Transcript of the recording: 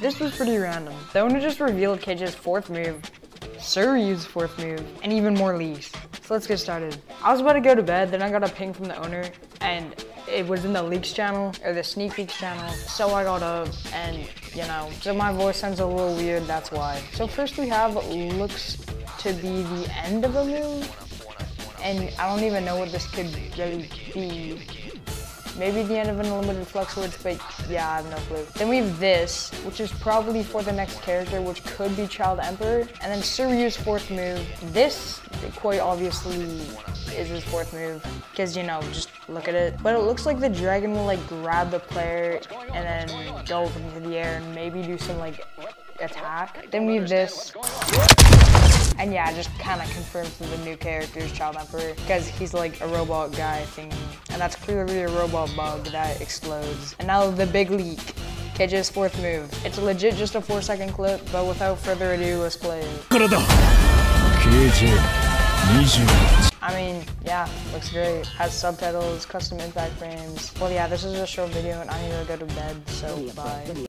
This was pretty random. The owner just revealed KJ's fourth move, Suiryu's fourth move, and even more leaks. So let's get started. I was about to go to bed, then I got a ping from the owner, and it was in the leaks channel, or the sneak peeks channel. So I got up, and you know, so my voice sounds a little weird, that's why. So first we have looks to be the end of a move, and I don't even know what this could really be. Maybe the end of an unlimited flux words, but yeah, I have no clue. Then we have this, which is probably for the next character, which could be Child Emperor. And then Suiryu's fourth move. This, quite obviously, is his fourth move. Because, you know, just look at it. But it looks like the dragon will, like, grab the player and then go up into the air and maybe do some, like, attack. Then we have this. And yeah, just kind of confirms that the new character is Child Emperor because he's like a robot guy thing. And that's clearly a robot bug that explodes. And now the big leak. KJ's fourth move. It's legit just a four second clip, but without further ado, let's play it. I mean, yeah, looks great. Has subtitles, custom impact frames. Well, yeah, this is a short video and I need to go to bed, so oh, bye.